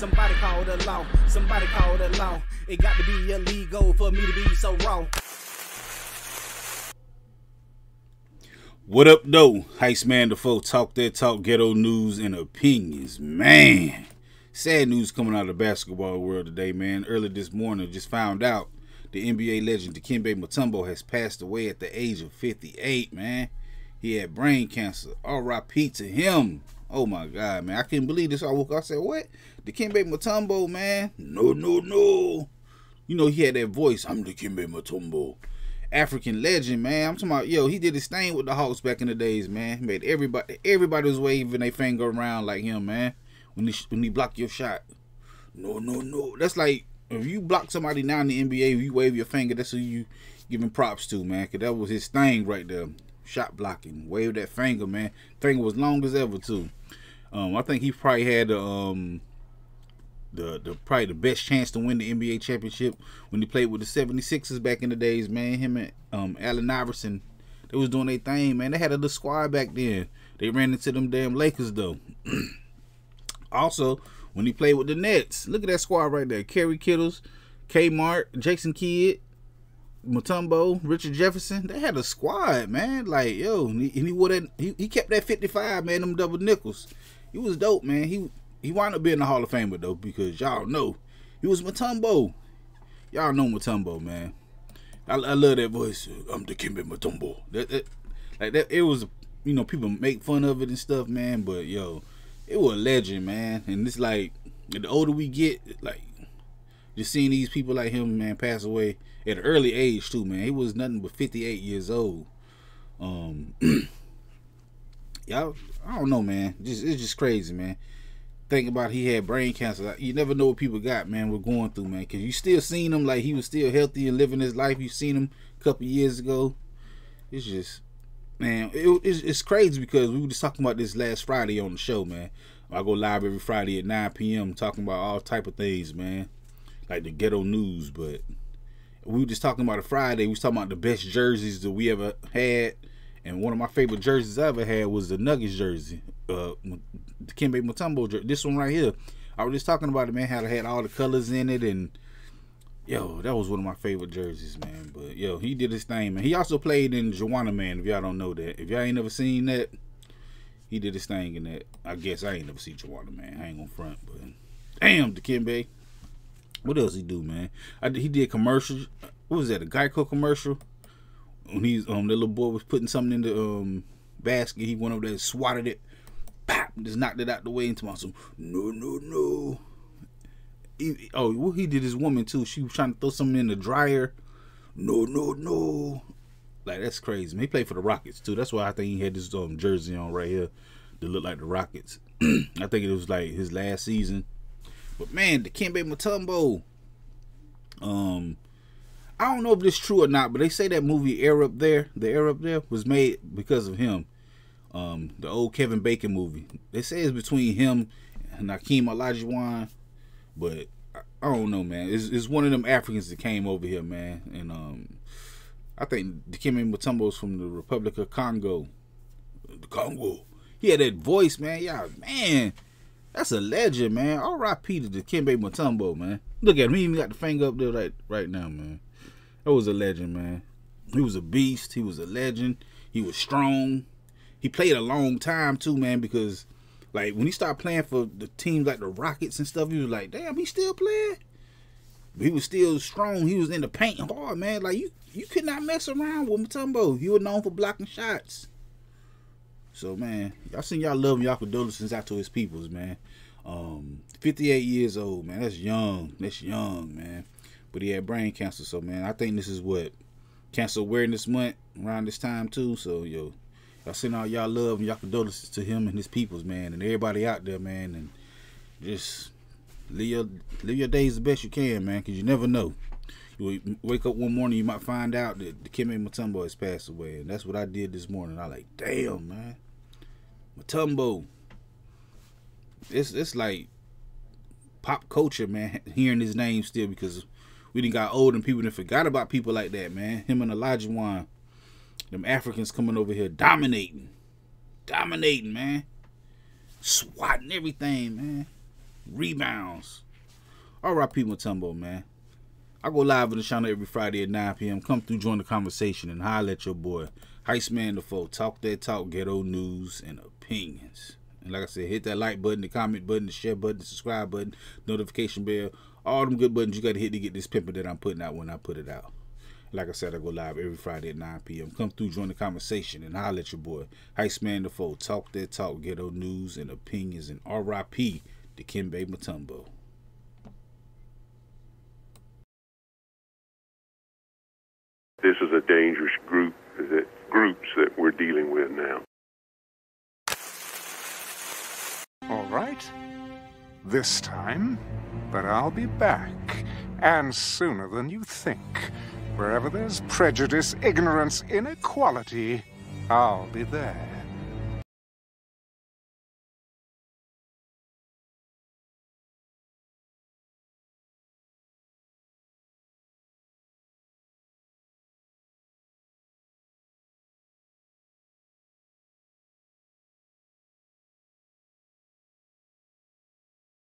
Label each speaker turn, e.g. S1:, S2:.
S1: Somebody call the law. Somebody call the law. It got to be illegal for me to be so raw.
S2: What up, though? Heist Man Da Foe talk that talk, ghetto news and opinions. Man, sad news coming out of the basketball world today, man. Early this morning, just found out the NBA legend Dikembe Mutombo has passed away at the age of 58, man. He had brain cancer. R.I.P. to him. Oh my God, man. I couldn't believe this. I woke up, I said, what? Dikembe Mutombo, man? No, no, no. You know, he had that voice. I'm Dikembe Mutombo. African legend, man. I'm talking about, yo, he did his thing with the Hawks back in the days, man. He made everybody, everybody was waving their finger around like him, man. When he when he blocked your shot. No, no, no. That's like if you block somebody now in the NBA, you wave your finger. That's who you giving props to, man. Cause that was his thing right there. Shot blocking, wave that finger, man. Finger was long as ever too. Um, I think he probably had the um the the probably the best chance to win the NBA championship when he played with the 76ers back in the days, man. Him and um Allen Iverson, they was doing their thing, man. They had a little squad back then. They ran into them damn Lakers though. also, when he played with the Nets, look at that squad right there. Kerry Kittles, Kmart, Jason Kidd, Mutombo, Richard Jefferson. They had a squad, man. Like, yo, and he, he would he, he kept that 55, man, them double nickels. He was dope, man. He he wound up being the Hall of Famer though, because y'all know he was Mutombo. Y'all know Mutombo, man. I, I love that voice. I'm Dikembe Mutombo. That, that, like that, it was, you know, people make fun of it and stuff, man. But yo, it was a legend, man. And it's like the older we get, like just seeing these people like him, man, pass away at an early age too, man. He was nothing but 58 years old. Um, y'all, I don't know, man. Just it's just crazy, man think about he had brain cancer. You never know what people got, man. We're going through, man. Cause you still seen him like he was still healthy and living his life. You seen him a couple years ago. It's just, man, it, it's, it's crazy because we were just talking about this last Friday on the show, man. I go live every Friday at 9 p.m. talking about all type of things, man, like the ghetto news. But we were just talking about a Friday. We was talking about the best jerseys that we ever had and one of my favorite jerseys I ever had was the Nuggets jersey, uh, Dikembe Mutombo jersey. This one right here. I was just talking about it, man. How it had all the colors in it, and yo, that was one of my favorite jerseys, man. But yo, he did his thing, man. He also played in Juwanna Man. If y'all don't know that, if y'all ain't never seen that, he did his thing in that. I guess I ain't never seen Juwanna Man. I ain't gonna front, but damn, the Kimbe. What else he do, man? I, he did commercials. What was that? A Geico commercial when he's um the little boy was putting something in the um basket, he went over there and swatted it, pop, just knocked it out the way into my son. No, no, no. He, oh, what he did his woman too. She was trying to throw something in the dryer. No, no, no. Like that's crazy. Man, he played for the Rockets too. That's why I think he had this um jersey on right here that looked like the Rockets. I think it was like his last season. But man, Dikembe Mutombo. Um, I don't know if this is true or not, but they say that movie Air Up There, the Air Up There, was made because of him. Um, the old Kevin Bacon movie. They say it's between him and Hakeem Olajuwon, but I don't know, man. It's, it's one of them Africans that came over here, man, and um, I think Dikembe Mutombo's from the Republic of Congo. The Congo. He had that voice, man. Yeah, man. That's a legend, man. R.I.P. Peter to Dikembe Mutombo, man. Look at him. He even got the finger up there right, right now, man. That was a legend, man. He was a beast. He was a legend. He was strong. He played a long time too, man, because like when he started playing for the teams like the Rockets and stuff, he was like, damn, he still playing. But he was still strong. He was in the paint hard, man. Like you, you could not mess around with Mutombo. He was known for blocking shots. So man, y'all seen y'all love y'all condolences out to his peoples, man. Um, 58 years old, man. That's young. That's young, man but he had brain cancer. So man, I think this is what Cancer Awareness Month around this time too. So yo, I send all y'all love and y'all condolences to him and his peoples, man, and everybody out there, man, and just live your live your days the best you can, man, because you never know. You wake up one morning, you might find out that Kimmy Mutombo has passed away, and that's what I did this morning. I like, damn, man, Mutombo. It's it's like pop culture, man, hearing his name still because we didn't got old and people didn't forgot about people like that, man. Him and Olajuwon, them Africans coming over here dominating, dominating, man, swatting everything, man. rebounds. R.I.P. Mutombo, man. I go live on the channel every Friday at 9 p.m. Come through, join the conversation, and holler at your boy. Heist Man the Foe. Talk that talk, ghetto news, and opinions. And like I said, hit that like button, the comment button, the share button, the subscribe button, notification bell. All them good buttons you got to hit to get this pimping that I'm putting out when I put it out. Like I said, I go live every Friday at 9 p.m. Come through, join the conversation, and holler at your boy. Heist Man the Foe. Talk that talk, ghetto news, and opinions, and R.I.P. to Kimbe Mutombo.
S3: this is a dangerous group that groups that we're dealing with now.
S4: All right. This time, but I'll be back, and sooner than you think. Wherever there's prejudice, ignorance, inequality, I'll be there.